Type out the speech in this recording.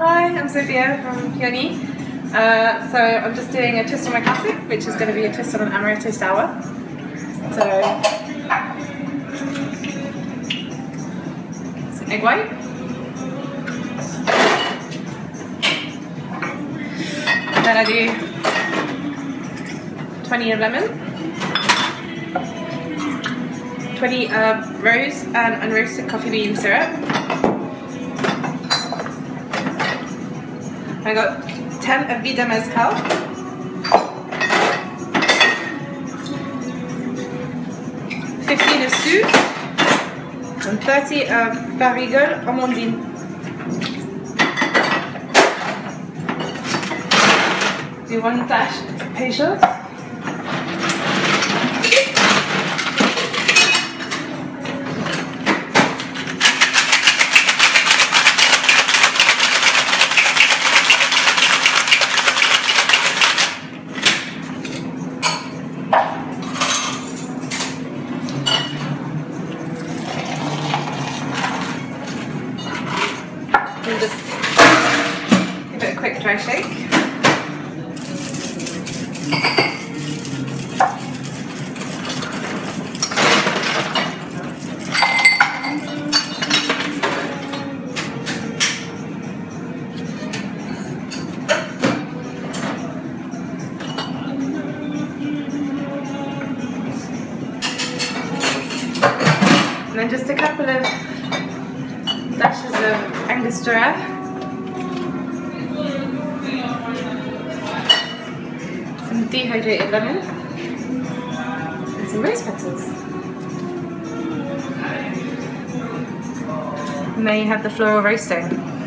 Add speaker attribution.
Speaker 1: Hi, I'm Sophia from Peony. Uh, so I'm just doing a twist on my classic, which is going to be a twist on an amaretto sour. So, some egg white. Then I do 20 of lemon, 20 of rose and unroasted coffee bean syrup. I got 10 of Vida Mezcal. Fifteen of Suze and 30 of Barigol Amandine. Do one dash patience. And just give it a quick dry shake. And then just a couple of dashes of Angostura. Some dehydrated lemon. And some rose petals. And there you have the floral roasting.